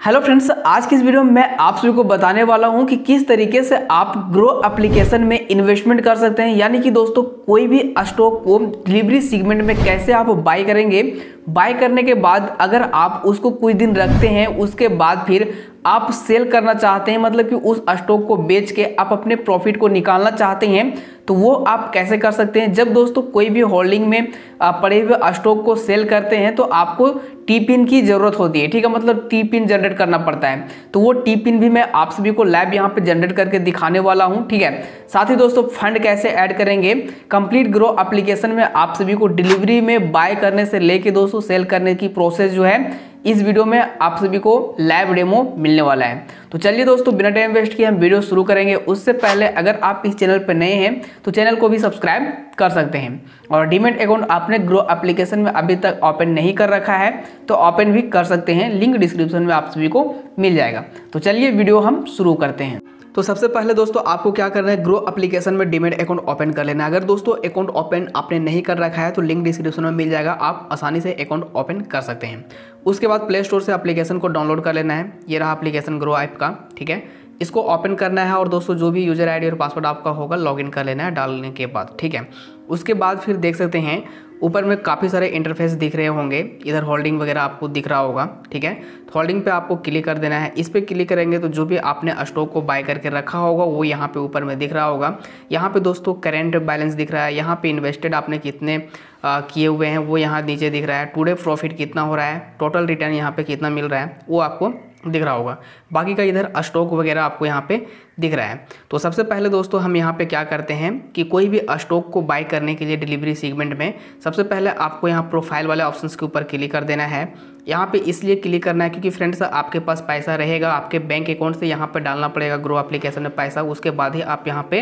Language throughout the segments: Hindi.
हेलो फ्रेंड्स आज की इस वीडियो में मैं आप सभी को बताने वाला हूँ कि किस तरीके से आप ग्रो एप्लीकेशन में इन्वेस्टमेंट कर सकते हैं। यानी कि दोस्तों, कोई भी स्टॉक को डिलीवरी सीगमेंट में कैसे आप बाय करेंगे? बाय करने के बाद अगर आप उसको कुछ दिन रखते हैं, उसके बाद फिर आप सेल करना चाहते हैं मतलब कि उस स्टॉक को बेच के आप अपने प्रॉफिट को निकालना चाहते हैं तो वो आप कैसे कर सकते हैं? जब दोस्तों कोई भी होल्डिंग में पड़े हुए स्टॉक को सेल करते हैं तो आपको टी पिन की ज़रूरत होती है, ठीक है? मतलब टी पिन जनरेट करना पड़ता है। तो वो टी पिन भी मैं आप सभी को लैब यहाँ पे जनरेट करके दिखाने वाला हूँ, ठीक है? साथ ही दोस्तों फंड कैसे ऐड करेंगे? कंप्लीट ग्रो एप्लीकेशन में आप सभी को डिलीवरी में बाय करने से लेके दोस्तों सेल करने की प्रोसेस जो है इस वीडियो में आप सभी को लाइव डेमो मिलने वाला है। तो चलिए दोस्तों, बिना टाइम वेस्ट किए हम वीडियो शुरू करेंगे। उससे पहले अगर आप इस चैनल पर नए हैं तो चैनल को भी सब्सक्राइब कर सकते हैं। और डीमेट अकाउंट आपने ग्रो एप्लीकेशन में अभी तक ओपन नहीं कर रखा है तो ओपन भी कर सकते हैं। लिंक डिस्क्रिप्शन में आप सभी को मिल जाएगा। तो चलिए वीडियो हम शुरू करते हैं। तो सबसे पहले दोस्तों, आपको क्या करना है? ग्रो एप्लीकेशन में डीमेट अकाउंट ओपन कर लेना है। अगर दोस्तों अकाउंट ओपन आपने नहीं कर रखा है तो लिंक डिस्क्रिप्शन में मिल जाएगा। आप आसानी से अकाउंट ओपन कर सकते हैं। उसके बाद प्ले स्टोर से एप्लीकेशन को डाउनलोड कर लेना है। ये रहा एप्लीकेशन ग्रो ऐप का, ठीक है? इसको ओपन करना है और दोस्तों, जो भी यूज़र आईडी और पासवर्ड आपका होगा लॉगिन कर लेना है डालने के बाद, ठीक है? उसके बाद फिर देख सकते हैं, ऊपर में काफ़ी सारे इंटरफेस दिख रहे होंगे। इधर होल्डिंग वगैरह आपको दिख रहा होगा, ठीक है? होल्डिंग पे आपको क्लिक कर देना है। इस पर क्लिक करेंगे तो जो भी आपने स्टॉक को बाय करके रखा होगा, वो यहाँ पे ऊपर में दिख रहा होगा। यहाँ पे दोस्तों करेंट बैलेंस दिख रहा है। यहाँ पे इन्वेस्टेड आपने कितने किए हुए हैं, वो यहाँ नीचे दिख रहा है। टुडे प्रॉफिट कितना हो रहा है? टोटल रिटर्न यहाँ पर कितना मिल रहा है? वो आपको दिख रहा होगा। बाकी का इधर स्टॉक वगैरह आपको यहाँ पे दिख रहा है। तो सबसे पहले दोस्तों हम यहाँ पे क्या करते हैं कि कोई भी स्टॉक को बाय करने के लिए डिलीवरी सेगमेंट में सबसे पहले आपको यहाँ प्रोफ़ाइल वाले ऑप्शंस के ऊपर क्लिक कर देना है। यहाँ पे इसलिए क्लिक करना है क्योंकि फ्रेंड्स आपके पास पैसा रहेगा, आपके बैंक अकाउंट से यहाँ पे डालना पड़ेगा ग्रो एप्लीकेशन में पैसा, उसके बाद ही आप यहाँ पे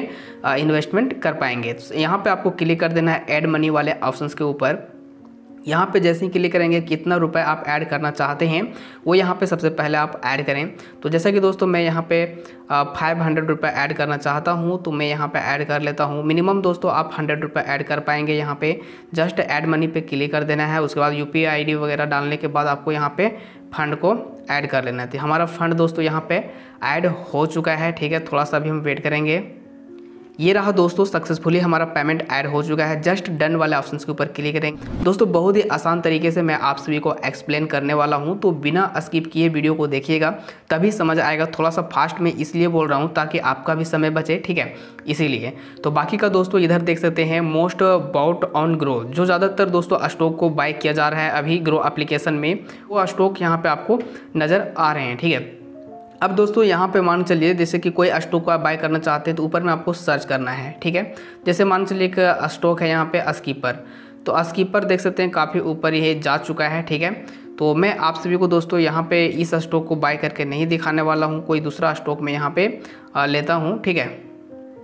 इन्वेस्टमेंट कर पाएँगे। तो यहाँ पे आपको क्लिक कर देना है एड मनी वाले ऑप्शंस के ऊपर। यहाँ पे जैसे ही क्लिक करेंगे कितना रुपए आप ऐड करना चाहते हैं, वो यहाँ पे सबसे पहले आप ऐड करें। तो जैसा कि दोस्तों मैं यहाँ पे फाइव हंड्रेड रुपये ऐड करना चाहता हूँ तो मैं यहाँ पे ऐड कर लेता हूँ। मिनिमम दोस्तों आप हंड्रेड रुपये ऐड कर पाएँगे यहाँ पे। जस्ट ऐड मनी पे क्लिक कर देना है, उसके बाद यू पी वगैरह डालने के बाद आपको यहाँ पे फंड को ऐड कर लेना है। हमारा फंड दोस्तों यहाँ पर ऐड हो चुका है, ठीक है? थोड़ा सा भी हम वेट करेंगे। ये रहा दोस्तों सक्सेसफुली हमारा पेमेंट ऐड हो चुका है। जस्ट डन वाले ऑप्शन के ऊपर क्लिक करें। दोस्तों, बहुत ही आसान तरीके से मैं आप सभी को एक्सप्लेन करने वाला हूँ तो बिना स्किप किए वीडियो को देखिएगा। तभी समझ आएगा, थोड़ा सा फास्ट में इसलिए बोल रहा हूँ ताकि आपका भी समय बचे, ठीक है? इसीलिए। तो बाकी का दोस्तों, इधर देख सकते हैं मोस्ट बाउट ऑन ग्रो जो ज़्यादातर दोस्तों स्टॉक को बाय किया जा रहा है अभी ग्रो एप्लीकेशन में, वो स्टॉक यहाँ पर आपको नज़र आ रहे हैं, ठीक है? अब दोस्तों यहाँ पे मान चलिए, जैसे कि कोई स्टॉक को आप बाय करना चाहते हैं तो ऊपर में आपको सर्च करना है, ठीक है? जैसे मान चलिए एक स्टॉक है यहाँ पे स्कीपर तो स्कीपर देख सकते हैं काफ़ी ऊपर ये जा चुका है, ठीक है? तो मैं आप सभी को दोस्तों यहाँ पे इस स्टॉक को बाय करके नहीं दिखाने वाला हूँ, कोई दूसरा स्टॉक मैं यहाँ पे लेता हूँ, ठीक है?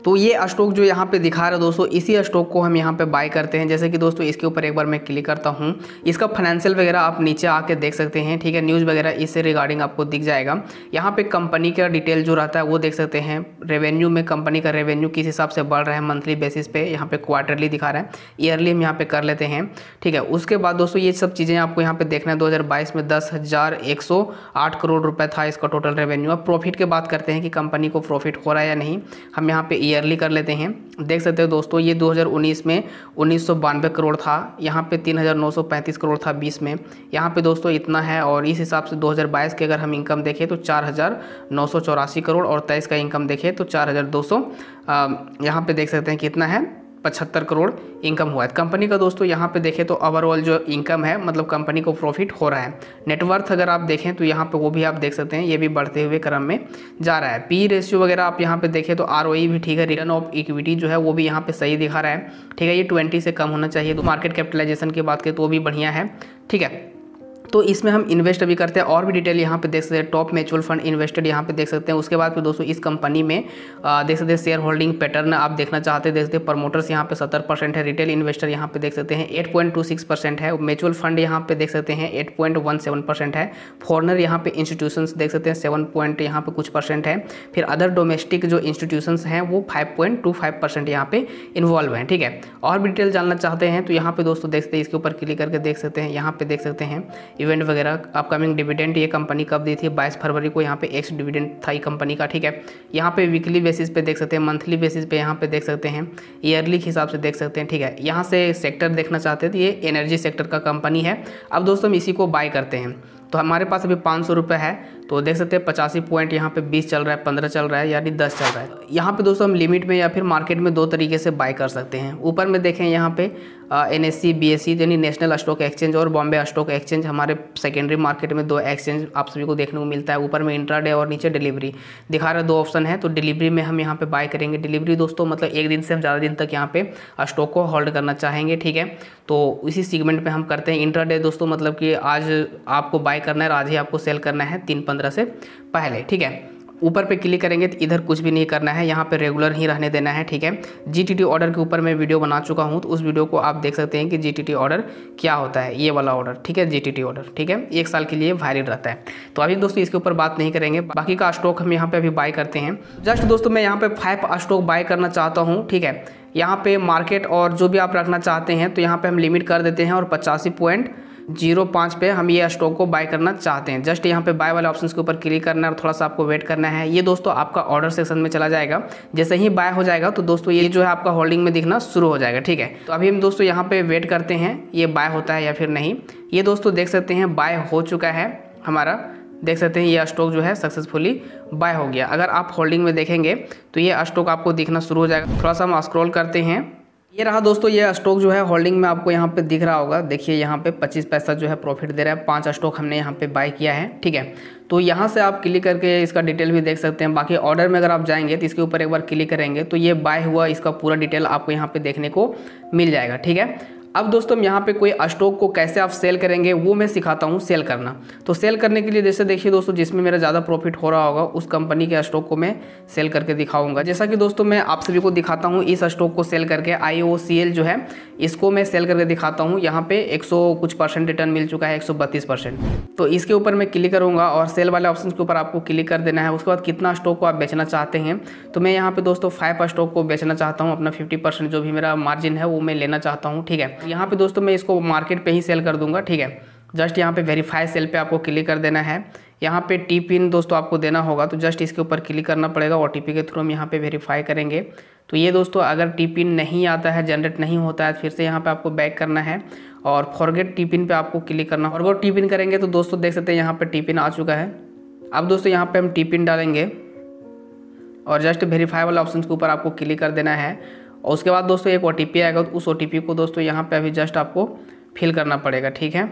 तो ये स्टॉक जो यहाँ पे दिखा रहा है दोस्तों, इसी स्टॉक को हम यहाँ पे बाय करते हैं। जैसे कि दोस्तों, इसके ऊपर एक बार मैं क्लिक करता हूँ। इसका फाइनेंशियल वगैरह आप नीचे आके देख सकते हैं, ठीक है? न्यूज़ वगैरह इससे रिगार्डिंग आपको दिख जाएगा। यहाँ पे कंपनी का डिटेल जो रहता है, वो देख सकते हैं। रेवेन्यू में कंपनी का रेवेन्यू किस हिसाब से बढ़ रहा है मंथली बेसिस पे, यहाँ पे क्वार्टरली दिखा रहा है। ईयरली हम यहाँ पे कर लेते हैं, ठीक है? उसके बाद दोस्तों, ये सब चीज़ें आपको यहाँ पे देखना है। दो हज़ार बाईस में दस हज़ार एक सौ आठ करोड़ रुपये था इसका टोटल रेवेन्यू अब प्रॉफिट की बात करते हैं कि कंपनी को प्रॉफिट हो रहा है या नहीं। हम यहाँ पे ईयरली कर लेते हैं। देख सकते हो दोस्तों ये 2019 में उन्नीस सौ बानवे करोड़ था। यहाँ पे 3,935 करोड़ था 20 में। यहाँ पे दोस्तों इतना है और इस हिसाब से 2022 के अगर हम इनकम देखें तो चार हज़ार नौ सौ चौरासी करोड़ और तेईस का इनकम देखें तो चार हज़ार दो सौ। यहाँ पर देख सकते हैं कितना है। पचहत्तर करोड़ इनकम हुआ है। कंपनी का दोस्तों, यहाँ पे देखें तो ओवरऑल जो इनकम है मतलब कंपनी को प्रॉफिट हो रहा है। नेटवर्थ अगर आप देखें तो यहाँ पे वो भी आप देख सकते हैं, ये भी बढ़ते हुए क्रम में जा रहा है। पी रेशियो वगैरह आप यहाँ पे देखें तो आर भी ठीक है रिटर्न ऑफ़ इक्विटी जो है वो भी यहाँ पे सही दिखा रहा है। ठीक है, ये ट्वेंटी से कम होना चाहिए। तो मार्केट कैपिटलाइजेशन की बात करें तो वो भी बढ़िया है। ठीक है तो इसमें हम इन्वेस्ट अभी करते हैं और भी डिटेल यहाँ पे देख सकते हैं टॉप म्यूचुअल फंड इन्वेस्टेड यहाँ पे देख सकते हैं उसके बाद फिर दोस्तों इस कंपनी में देख सकते हैं शेयर होल्डिंग पैटर्न आप देखना चाहते हैं देख सकते हैं प्रमोटर्स यहाँ पे सत्तर परसेंट है रिटेल इन्वेस्टर यहाँ पे देख सकते हैं eight point two six percent है म्यूचुअल फंड यहाँ पे देख सकते हैं eight point one seven percent है फॉरनर यहाँ पे इंस्टीट्यूशन देख सकते हैं सेवन पॉइंट यहाँ पे कुछ परसेंट है फिर अदर डोमेस्टिक जो इंस्टीट्यूशन हैं वो five point two five percent यहाँ पे इन्वॉल्व हैं ठीक है और भी डिटेल जानना चाहते हैं तो यहाँ पे दोस्तों देख सकते हैं इसके ऊपर क्लिक करके देख सकते हैं यहाँ पे देख सकते हैं इवेंट वगैरह अपकमिंग डिविडेंड ये कंपनी कब दी थी बाईस फरवरी को यहाँ पे एक्स डिविडेंड था कंपनी का, ठीक है? यहाँ पे वीकली बेसिस पे देख सकते हैं मंथली बेसिस पे यहाँ पे देख सकते हैं ईयरली के हिसाब से देख सकते हैं, ठीक है? यहाँ से सेक्टर देखना चाहते थे ये एनर्जी सेक्टर का कंपनी है। अब दोस्तों हम इसी को बाय करते हैं। तो हमारे पास अभी पाँच सौ रुपये है तो देख सकते हैं पचासी पॉइंट यहाँ पे बीस चल रहा है, पंद्रह चल रहा है, यानी दस चल रहा है। यहाँ पे दोस्तों हम लिमिट में या फिर मार्केट में दो तरीके से बाय कर सकते हैं। ऊपर में देखें यहाँ पे N S C B S C यानी नेशनल स्टॉक एक्सचेंज और बॉम्बे स्टॉक एक्सचेंज हमारे सेकेंडरी मार्केट में दो एक्सचेंज आप सभी को देखने को मिलता है। ऊपर में इंट्रा और नीचे डिलीवरी दिखा रहा दो ऑप्शन है तो डिलीवरी में हम यहाँ पे बाय करेंगे। डिलीवरी दोस्तों मतलब एक दिन से हम ज़्यादा दिन तक यहाँ पे स्टॉक को होल्ड करना चाहेंगे, ठीक है? तो इसी सीगमेंट में हम करते हैं इंट्रा दोस्तों मतलब कि आज आपको बाय करना है आज ही आपको सेल करना है, तीन पंद्रह से पहले, ठीक है? ऊपर पे क्लिक करेंगे तो इधर कुछ भी नहीं करना है, यहाँ पे रेगुलर ही रहने देना है, ठीक है? जीटीटी ऑर्डर के ऊपर मैं वीडियो बना चुका हूँ तो उस वीडियो को आप देख सकते हैं कि जीटीटी ऑर्डर क्या होता है, ये वाला ऑर्डर ठीक है? जीटीटी ऑर्डर ठीक है? एक साल के लिए वायरल रहता है। तो अभी दोस्तों इसके ऊपर बात नहीं करेंगे, बाकी का स्टॉक हम यहाँ पे अभी बाय करते हैं। जस्ट दोस्तों मैं यहाँ पर फाइव स्टॉक बाय करना चाहता हूँ, ठीक है? यहाँ पे मार्केट और जो भी आप रखना चाहते हैं तो यहाँ पे हम लिमिट कर देते हैं और पचासी पॉइंट ज़ीरो पाँच पे हम ये स्टॉक को बाय करना चाहते हैं। जस्ट यहाँ पे बाय वाले ऑप्शन के ऊपर क्लिक करना है और थोड़ा सा आपको वेट करना है। ये दोस्तों आपका ऑर्डर सेक्शन में चला जाएगा। जैसे ही बाय हो जाएगा तो दोस्तों ये जो है आपका होल्डिंग में दिखना शुरू हो जाएगा, ठीक है? तो अभी हम दोस्तों यहाँ पे वेट करते हैं, ये बाय होता है या फिर नहीं। ये दोस्तों देख सकते हैं बाय हो चुका है हमारा। देख सकते हैं, ये स्टॉक जो है सक्सेसफुली बाय हो गया। अगर आप होल्डिंग में देखेंगे तो ये स्टॉक आपको दिखना शुरू हो जाएगा। थोड़ा सा हम स्क्रॉल करते हैं। ये रहा दोस्तों, ये स्टॉक जो है होल्डिंग में आपको यहाँ पे दिख रहा होगा। देखिए, यहाँ पे 25 पैसा जो है प्रॉफिट दे रहा है। पाँच स्टॉक हमने यहाँ पे बाय किया है, ठीक है? तो यहाँ से आप क्लिक करके इसका डिटेल भी देख सकते हैं। बाकी ऑर्डर में अगर आप जाएँगे तो इसके ऊपर एक बार क्लिक करेंगे तो ये बाय हुआ इसका पूरा डिटेल आपको यहाँ पे देखने को मिल जाएगा, ठीक है? अब दोस्तों यहाँ पे कोई स्टॉक को कैसे आप सेल करेंगे, वो मैं सिखाता हूँ सेल करना। तो सेल करने के लिए जैसे देखिए दोस्तों, जिसमें मेरा ज़्यादा प्रॉफिट हो रहा होगा, उस कंपनी के स्टॉक को मैं सेल करके दिखाऊँगा। जैसा कि दोस्तों, मैं आप सभी को दिखाता हूँ इस स्टॉक को सेल करके IOCL जो है, इसको मैं सेल करके दिखाता हूँ। यहाँ पे एक सौ कुछ परसेंट रिटर्न मिल चुका है, एक परसेंट तो इसके ऊपर मैं क्लिक करूँगा और सेल वाले ऑप्शन के ऊपर आपको क्लिक कर देना है। उसके बाद कितना स्टॉक को आप बेचना चाहते हैं तो मैं यहाँ पे दोस्तों फाइव स्टॉक को बेचना चाहता हूँ। अपना फिफ्टी जो भी मेरा मार्जिन है, वो मैं लेना चाहता हूँ, ठीक है? यहाँ पे दोस्तों मैं इसको मार्केट पे ही सेल कर दूँगा, ठीक है? जस्ट यहाँ पे वेरीफाई सेल पे आपको क्लिक कर देना है। यहाँ पे टी पिन दोस्तों आपको देना होगा तो जस्ट इसके ऊपर क्लिक करना पड़ेगा ओ के थ्रू हम यहाँ पे वेरीफाई करेंगे। तो ये दोस्तों अगर टी पिन नहीं आता है जनरेट नहीं होता है, फिर से यहाँ पे आपको बैक करना है। और फॉरगेट टी पिन पे आपको क्लिक करना और अगर टी पिन करेंगे तो दोस्तों देख सकते हैं यहाँ पे टी पिन आ चुका है। अब दोस्तों यहाँ पे हम टी पिन डालेंगे। और जस्ट वेरीफाई वाला ऑप्शन के ऊपर आपको क्लिक कर देना है। और उसके बाद दोस्तों एक ओटीपी आएगा, उस ओटीपी को दोस्तों यहाँ पर अभी जस्ट आपको फिल करना पड़ेगा, ठीक है?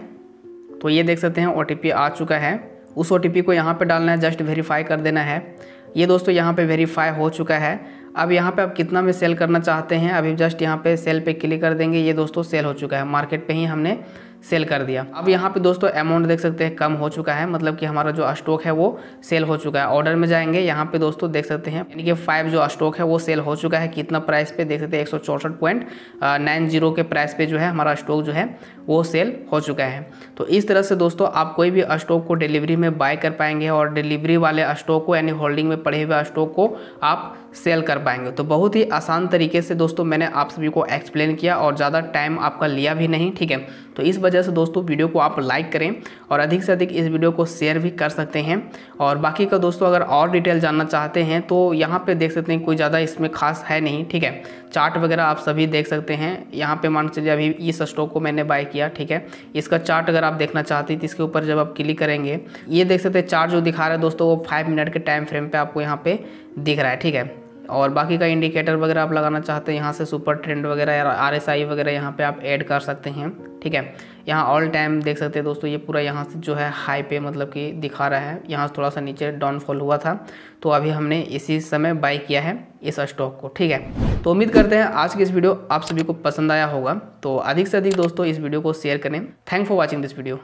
तो ये देख सकते हैं ओटीपी आ चुका है। उस ओटीपी को यहाँ पर डालना है जस्ट वेरीफाई कर देना है। ये दोस्तों यहाँ पे वेरीफाई हो चुका है। अब यहाँ पे आप कितना में सेल करना चाहते हैं, अभी जस्ट यहाँ पे सेल पे क्लिक कर देंगे, ये दोस्तों सेल हो चुका है। मार्केट पे ही हमने सेल कर दिया। अब यहाँ पे दोस्तों अमाउंट देख सकते हैं, कम हो चुका है मतलब कि हमारा जो स्टॉक है वो सेल हो चुका है। ऑर्डर में जाएँगे, यहाँ पे दोस्तों देख सकते हैं, यानी कि फाइव जो स्टॉक है वो सेल हो चुका है, कितना प्राइस पे देख सकते हैं, एक सौ के प्राइस पे जो है हमारा स्टॉक जो है वो सेल हो चुका है। तो इस तरह से दोस्तों आप कोई भी स्टॉक को डिलीवरी में बाय कर पाएँगे और डिलीवरी वाले स्टॉक को, यानी होल्डिंग में पड़े हुए स्टॉक को आप सेल कर पाएँगे। तो बहुत ही आसान तरीके से दोस्तों मैंने आप सभी को एक्सप्लेन किया और ज़्यादा टाइम आपका लिया भी नहीं, ठीक है? तो इस वजह से दोस्तों वीडियो को आप लाइक करें और अधिक से अधिक इस वीडियो को शेयर भी कर सकते हैं। और बाकी का दोस्तों अगर और डिटेल जानना चाहते हैं तो यहाँ पे देख सकते हैं कोई ज़्यादा इसमें खास है नहीं, ठीक है? चार्ट वगैरह आप सभी देख सकते हैं। यहाँ पे मान चलिए अभी इस स्टॉक को मैंने बाय किया, ठीक है? इसका चार्ट अगर आप देखना चाहते हैं तो इसके ऊपर जब आप क्लिक करेंगे, ये देख सकते हैं चार्ट जो दिखा रहा है दोस्तों, वो फाइव मिनट के टाइम फ्रेम पर आपको यहाँ पर दिख रहा है, ठीक है? और बाकी का इंडिकेटर वगैरह आप लगाना चाहते हैं, यहाँ से सुपर ट्रेंड वगैरह या आर एस आई वगैरह यहाँ पे आप ऐड कर सकते हैं, ठीक है? यहाँ ऑल टाइम देख सकते हैं दोस्तों, ये पूरा यहाँ से जो है हाई पे मतलब कि दिखा रहा है। यहाँ से थोड़ा सा नीचे डाउनफॉल हुआ था तो अभी हमने इसी समय बाई किया है इस स्टॉक को, ठीक है? तो उम्मीद करते हैं आज की इस वीडियो आप सभी को पसंद आया होगा। तो अधिक से अधिक दोस्तों इस वीडियो को शेयर करें। Thank for watching this video